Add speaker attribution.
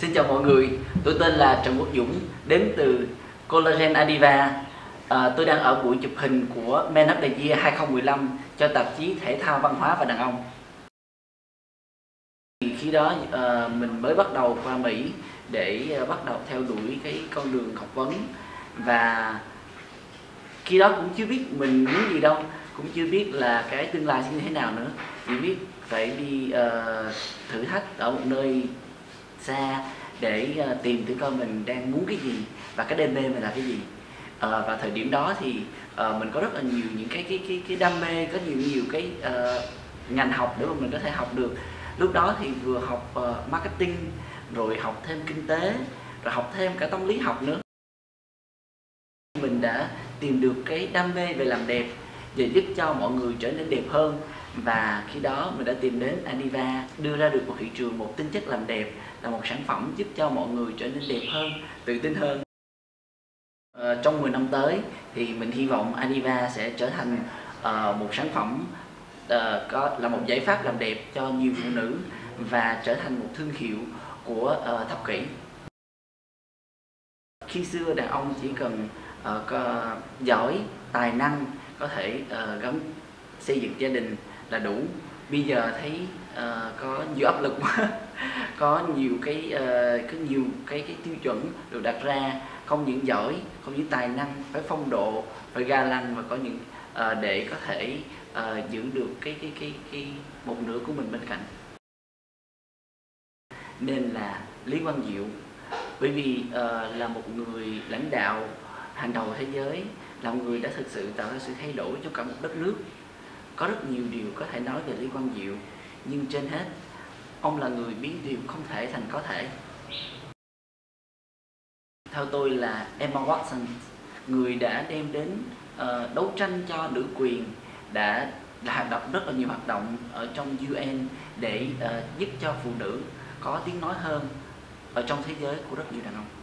Speaker 1: Xin chào mọi người, tôi tên là Trần Quốc Dũng, đến từ Collagen Adiva. À, tôi đang ở buổi chụp hình của men up the Year 2015 cho tạp chí Thể thao Văn hóa và Đàn ông. Khi đó à, mình mới bắt đầu qua Mỹ để à, bắt đầu theo đuổi cái con đường học vấn và khi đó cũng chưa biết mình muốn gì đâu, cũng chưa biết là cái tương lai sẽ như thế nào nữa, chỉ biết phải đi uh, thử thách ở một nơi xa để uh, tìm thử coi mình đang muốn cái gì và cái đam mê mình là cái gì. Uh, và thời điểm đó thì uh, mình có rất là nhiều những cái cái cái cái đam mê có nhiều nhiều cái uh, ngành học để mà mình có thể học được. Lúc đó thì vừa học uh, marketing rồi học thêm kinh tế rồi học thêm cả tâm lý học nữa. Mình đã tìm được cái đam mê về làm đẹp để giúp cho mọi người trở nên đẹp hơn. Và khi đó mình đã tìm đến Aniva đưa ra được một thị trường một tinh chất làm đẹp là một sản phẩm giúp cho mọi người trở nên đẹp hơn tự tin hơn. À, trong 10 năm tới thì mình hy vọng Aniva sẽ trở thành uh, một sản phẩm uh, có là một giải pháp làm đẹp cho nhiều phụ nữ và trở thành một thương hiệu của uh, thập kỷ. Khi xưa đàn ông chỉ cần uh, có giỏi tài năng có thể uh, gắn xây dựng gia đình là đủ. Bây giờ thấy uh, có nhiều áp lực quá có nhiều cái uh, có nhiều cái cái tiêu chuẩn được đặt ra không những giỏi không những tài năng phải phong độ phải ga lăng và có những uh, để có thể uh, giữ được cái cái cái cái một nửa của mình bên cạnh. Nên là lý quang diệu bởi vì uh, là một người lãnh đạo hàng đầu thế giới là một người đã thực sự tạo ra sự thay đổi cho cả một đất nước. Có rất nhiều điều có thể nói về Lý Quang Diệu nhưng trên hết ông là người biến điều không thể thành có thể. Theo tôi là Emma Watson người đã đem đến uh, đấu tranh cho nữ quyền đã đã hoạt động rất là nhiều hoạt động ở trong UN để uh, giúp cho phụ nữ có tiếng nói hơn ở trong thế giới của rất nhiều đàn ông.